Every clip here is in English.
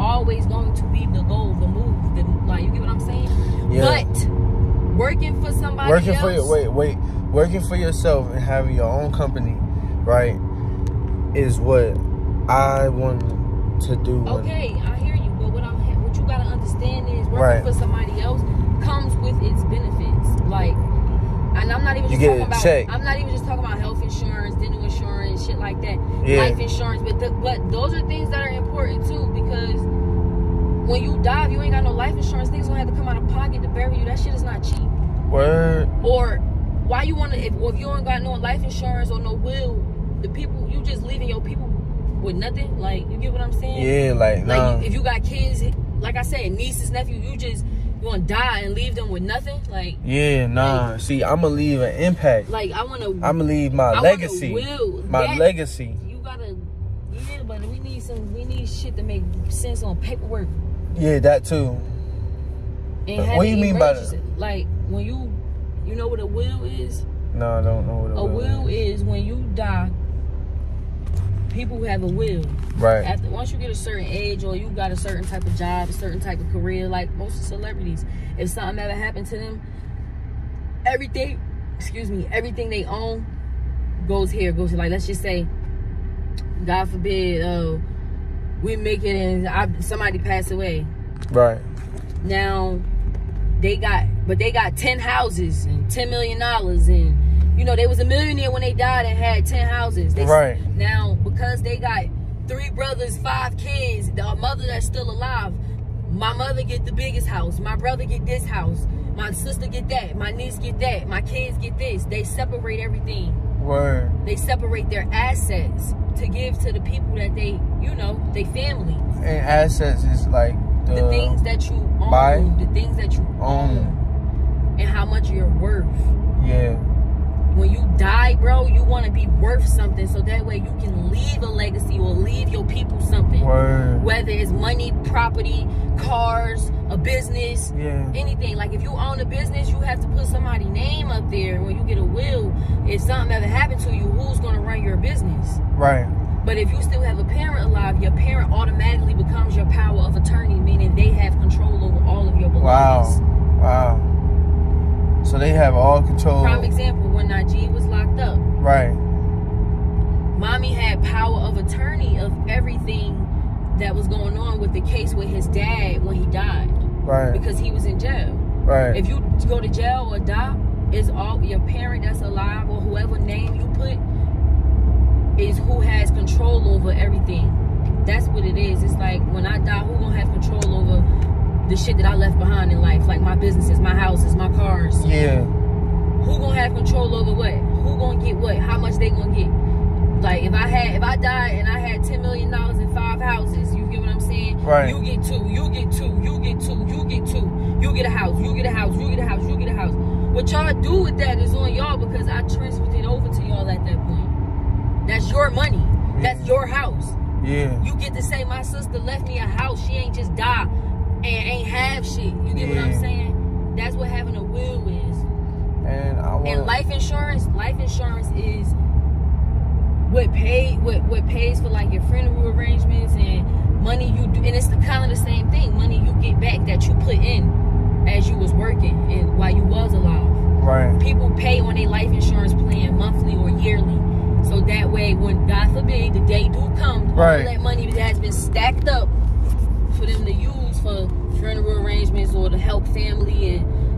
always going to be the goal, the move. The, like you get what I'm saying? Yeah. But working for somebody working else, for your wait wait working for yourself and having your own company right is what i want to do Okay, I hear you, but what I'm what you gotta understand is working Right. for somebody else comes with its benefits. Like, and I'm not even You just talking about. I'm not even just talking about health insurance, dental insurance, shit like that, Yeah. life insurance. But the, but those are things that are important too because when you die, if you ain't got no life insurance, niggas gonna have to come out of pocket to bury you. That shit is not cheap. word Or why you wanna if, if you ain't got no life insurance or no will, the people you just leaving your people with nothing. Like you get what I'm saying? yeah like Like nah. if you got kids, like I said, nieces, nephew, you just you gonna die and leave them with nothing. Like yeah nah see i'm gonna leave an impact like I wanna i'm gonna leave my I legacy will my that- legacy You gotta yeah, but we need some we need shit to make sense on paperwork. yeah that too And What do you mean by emergency. like when you you know what a will is? no i don't know what will. A will is when you die, people who have a will. Right after once you get a certain age or you got a certain type of job, a certain type of career, like most celebrities, if something ever happened to them, everything, excuse me, everything they own goes here, goes here. Like let's just say, God forbid, uh, we make it and I, somebody pass away. right Now they got, but they got ten houses and ten million dollars and. You know, they was a millionaire when they died and had ten houses. They, Right. Now, because they got three brothers, five kids, the mother that's still alive, my mother get the biggest house, my brother get this house, my sister get that, my niece get that, my kids get this. They separate everything. word They separate their assets to give to the people that they, you know, they family. and assets is like the, The things that you own, buy, the things that you own. own, and how much you're worth. yeah when you die, bro, you want to be worth something so that way you can leave a legacy or leave your people something. word Whether it's money, property, cars, a business, yeah anything. Like if you own a business, you have to put somebody's name up there when you get a will. If something ever happened to you, who's going to run your business? right But if you still have a parent alive, your parent automatically becomes your power of attorney, meaning they have control over all of your belongings. wow wow so they have all control Prime example, when Najee was locked up, right mommy had power of attorney of everything that was going on with the case with his dad when he died right because he was in jail. right If you go to jail or die, it's all your parent that's alive or whoever name you put is who has control over everything. That's what it is. It's like when I die, who gonna have control over the shit that I left behind in life, like my businesses, my houses, my cars. yeah Who gonna have control over what? Who gonna get what? How much they gonna get? Like if I had, if I died and I had ten million dollars in five houses, you get what I'm saying? Right. You get two, you get two, you get two, you get two, you get a house, you get a house, you get a house, you get a house. What y'all do with that is on y'all because I transferred it over to y'all at that point. That's your money. That's your house. yeah You get to say my sister left me a house. She ain't just die and ain't have shit. You get what I'm saying? That's what having a will is. And i want And life insurance, life insurance is what pay what what pays for like your funeral arrangements and money you do, and it's the kind of the same thing. Money you get back that you put in as you was working and while you was alive. right People pay on their life insurance plan monthly or yearly, so that way when God forbid the day do come, Right. all that money that has been stacked up for them to use for funeral arrangements or to help family and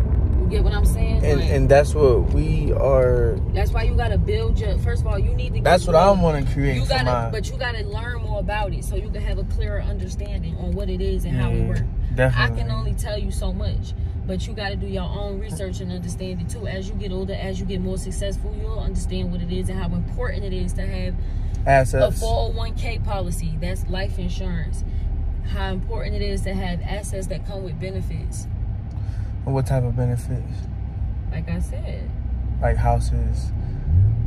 get what I'm saying? and Like, and that's what we are that's why you gotta build your. First of all, you need to. That's what i want to create You gotta, my but you gotta learn more about it so you can have a clearer understanding on what it is and how it Yeah, works. I can only tell you so much, but you gotta do your own research and understand it too. As you get older, as you get more successful, you'll understand what it is and how important it is to have assets. a 401k policy. That's life insurance. How important it is to have assets that come with benefits. What type of benefits Like I said, like houses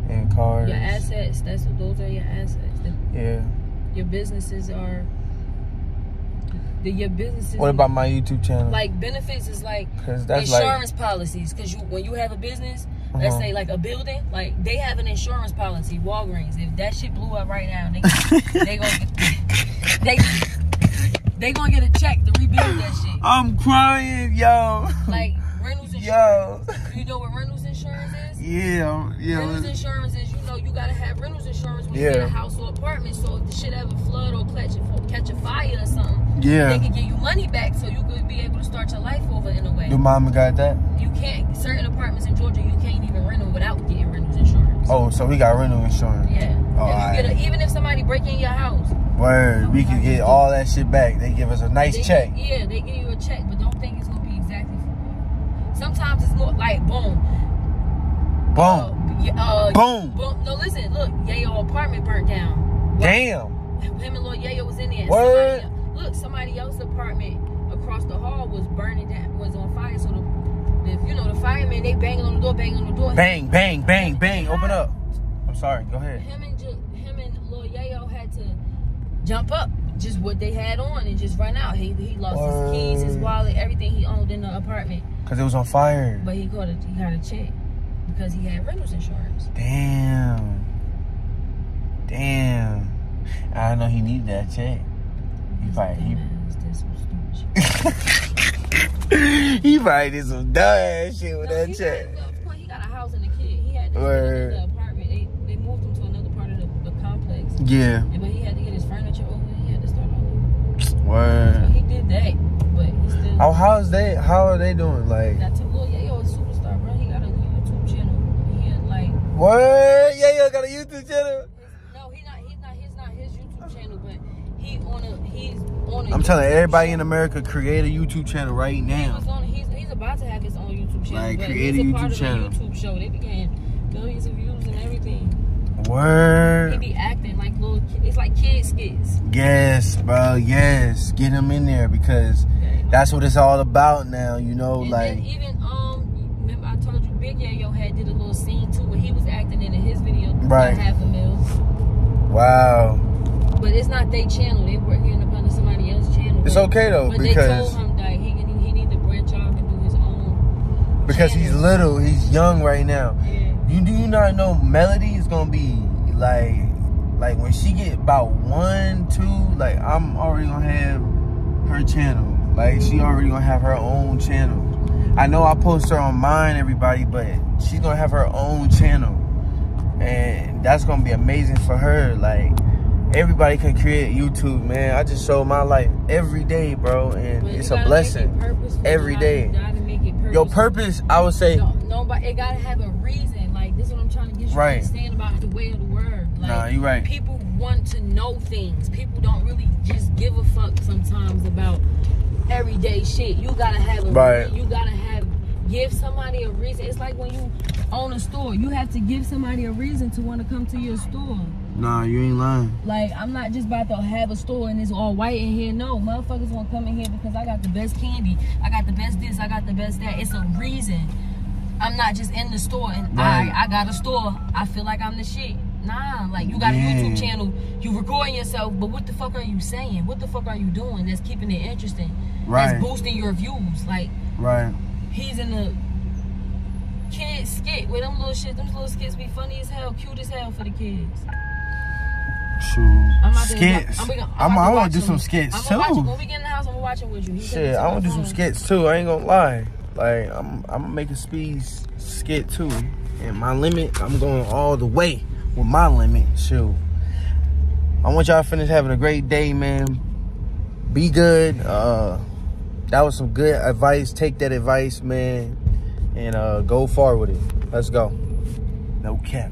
and cars your assets. That's what those are your assets. The yeah your businesses are the your businesses what about my youtube channel like benefits is like because that's like insurance policies because you when you have a business let's Uh-huh. say like a building like they have an insurance policy walgreens if that shit blew up right now they they gonna they they gonna get a check to rebuild that shit. I'm crying, yo. Like rentals insurance. Yo. You know what rentals insurance is? Yeah, yeah. Rentals insurance is you know you gotta have rentals insurance when you Yeah. get a house or apartment. So if the shit ever flood or catch a, catch a fire or something, Yeah. they can give you money back so you could be able to start your life over in a way. Your mama got that? You can't certain apartments in Georgia you can't even rent them without getting rentals insurance. Oh, so we got rental insurance. Yeah. Oh, you get a, even if somebody break in your house, Word. We can get all that shit back. They give us a nice they check. Yeah, they give you a check, but don't think it's gonna be exactly. Sometimes it's more like boom. Boom. Uh, uh, Boom. boom. No, listen, look, Yayo apartment burnt down. Damn. Him and Lord Yayo was in there. Word. Somebody, look, somebody else's apartment across the hall was burning down, was on fire. So the, the you know, the firemen they banging on the door, banging on the door. Bang, bang, bang, bang. Open up. I'm sorry. Go ahead him and Lord Yayo had to jump up, just what they had on, and just run out. He he lost his keys, his wallet, everything he owned in the apartment. Cause it was on fire. But he got a he got a check because he had rentals insurance. Damn. Damn. I know he needed that check. He probably he, Dumbass did some he probably did some dumb ass shit with No, that he check. Got, of course, he got a house and a kid. He had to Word. get another apartment. They, they moved him to another part of the, the complex. Yeah. And, but he had to get his furniture over. He had to start over. So Word. he did that, but he still. Oh, how's they? How are they doing? Like, That took Lil Yayo a superstar, bro. He got a YouTube channel. He had like. what? Yeah, got a YouTube channel. No, he not. He's not. He's not his YouTube channel, but he on a. He's on a. I'm telling YouTube everybody in. America, create a YouTube channel right He now. was on. He's he's about to have his own YouTube channel. Like, create he's a YouTube of channel. YouTube show. They began millions of views and everything. He Word. be acting like little. It's like kid skits. Yes, bro. Yes, get him in there because that's what it's all about now. You know, And like. even um, remember I told you Big Yayo had did a little scene too where he was acting in his video. Right. Half a mil. Wow. But it's not their channel. They working up under somebody else's channel. It's okay though But they because told him that he he need to branch off and do his own. because he's little, he's young right now. Yeah. You do not know Melody is gonna be like like when she get about one, two, like I'm already gonna have her channel. Like she already gonna have her own channel. I know I post her on mine, everybody, but she's gonna have her own channel. And that's gonna be amazing for her. Like everybody can create YouTube, man. I just show my life every day, bro, and But it's a blessing. It purposeful. every You gotta- day. You gotta make it. Your purpose, I would say, No, no, but it gotta have a reason. Like this is what I'm trying to get you Right. understand about the way of the word. Like, Nah, you right. People want to know things. People don't really just give a fuck sometimes about everyday shit. You gotta have a Right. You gotta have give somebody a reason. It's like when you own a store. You have to give somebody a reason to want to come to your store. nah, you ain't lying. Like I'm not just about to have a store and it's all white in here. No, motherfuckers want to come in here because I got the best candy. I got the best this. I got the best that. It's a reason. I'm not just in the store and Right. I I got a store. I feel like I'm the shit. Nah, like you got a Yeah. YouTube channel. You recording yourself, but what the fuck are you saying? What the fuck are you doing that's keeping it interesting? Right. That's boosting your views. Like Right. he's in the kid skit with them little shit. Them little skits be funny as hell, cute as hell for the kids. Shoot. I'm skits. I'm, gonna- I'm, about I to want to do them. some skits I'm too. watch. When we get in the house, I'm gonna watch it with you. He Shit, I want to do some skits too. I ain't gonna lie. Like I'm, I'm a speed skit too. And my limit, I'm going all the way with my limit. Shoot. I want y'all to finish having a great day, man. Be good. Uh, that was some good advice. Take that advice, man, and uh, go far with it. Let's go. No cap.